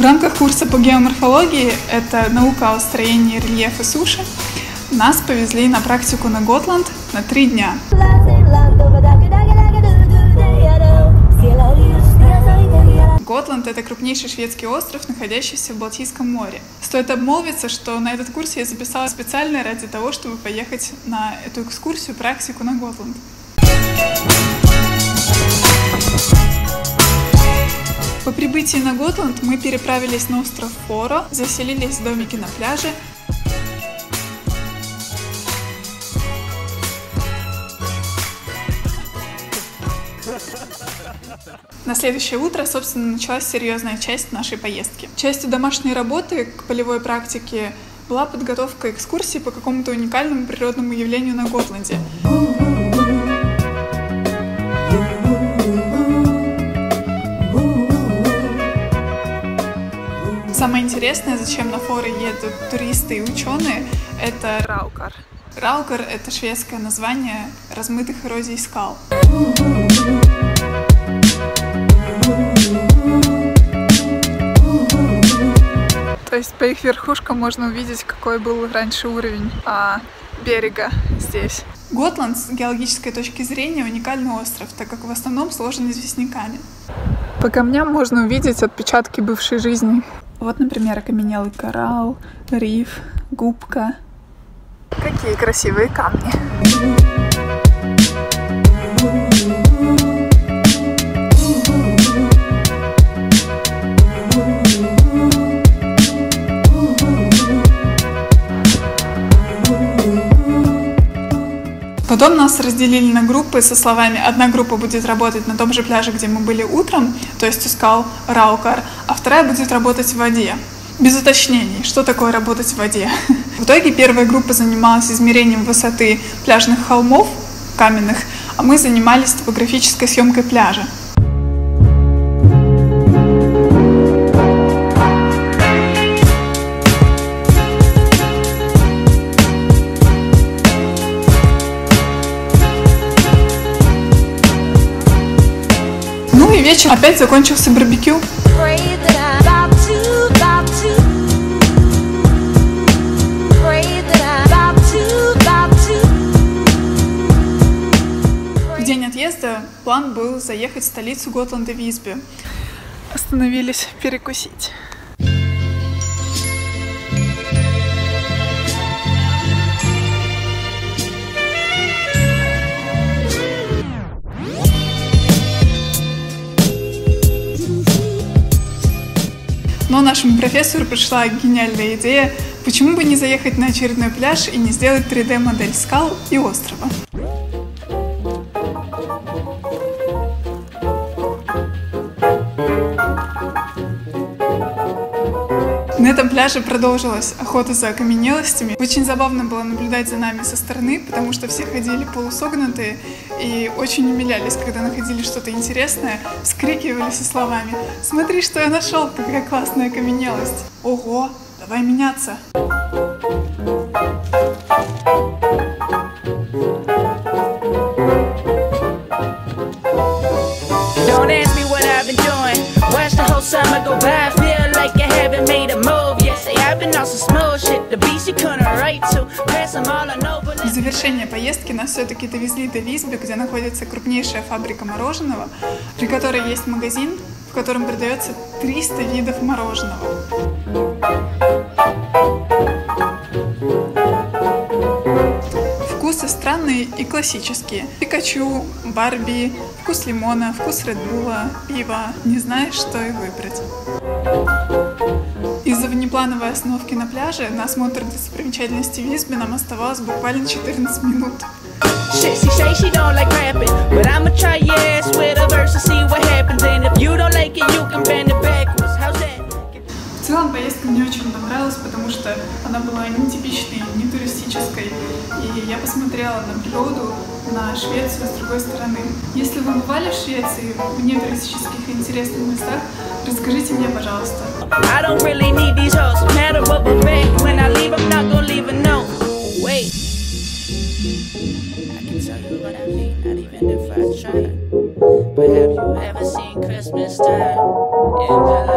В рамках курса по геоморфологии, это наука о строении рельефа суши, нас повезли на практику на Готланд на три дня. Готланд – это крупнейший шведский остров, находящийся в Балтийском море. Стоит обмолвиться, что на этот курс я записала специально ради того, чтобы поехать на эту экскурсию, практику на Готланд. По прибытии на Готланд мы переправились на остров Форо, заселились в домике на пляже, На следующее утро, собственно, началась серьезная часть нашей поездки. Частью домашней работы к полевой практике была подготовка экскурсии по какому-то уникальному природному явлению на Готланде. Самое интересное, зачем на форы едут туристы и ученые, это раукар. Раукар — это шведское название размытых эрозий скал. То есть по их верхушкам можно увидеть, какой был раньше уровень а, берега здесь. Готланд с геологической точки зрения уникальный остров, так как в основном сложен известняками. По камням можно увидеть отпечатки бывшей жизни. Вот, например, окаменелый коралл, риф, губка. Какие красивые камни. Потом нас разделили на группы со словами «одна группа будет работать на том же пляже, где мы были утром, то есть у скал Раукар, вторая будет работать в воде». Без уточнений, что такое работать в воде. В итоге первая группа занималась измерением высоты пляжных холмов каменных, а мы занимались топографической съемкой пляжа. и вечер опять закончился барбекю. План был заехать в столицу Готланда Висби. Остановились перекусить. Но нашему профессору пришла гениальная идея, почему бы не заехать на очередной пляж и не сделать 3D-модель скал и острова. Этом пляже продолжилась охота за окаменелостями. Очень забавно было наблюдать за нами со стороны, потому что все ходили полусогнутые и очень умилялись, когда находили что-то интересное, вскрикивали со словами «Смотри, что я нашел, какая классная окаменелость!» «Ого, давай меняться!» Don't ask me what I've been doing. Watch the whole summer go by. В завершение поездки нас все-таки довезли до Висби, где находится крупнейшая фабрика мороженого, при которой есть магазин, в котором продается 300 видов мороженого. Вкусы странные и классические. Пикачу, Барби, вкус лимона, вкус Редбула, пива. Не знаешь, что и выбрать. Внеплановой остановки на пляже на осмотр достопримечательности Висби нам оставалось буквально 14 минут. В что она была нетипичной, не туристической. И я посмотрела на природу, на Швецию с другой стороны. Если вы бывали в Швеции, в нетуристических интересных местах, расскажите мне, пожалуйста. But have you ever seen Christmas time in July?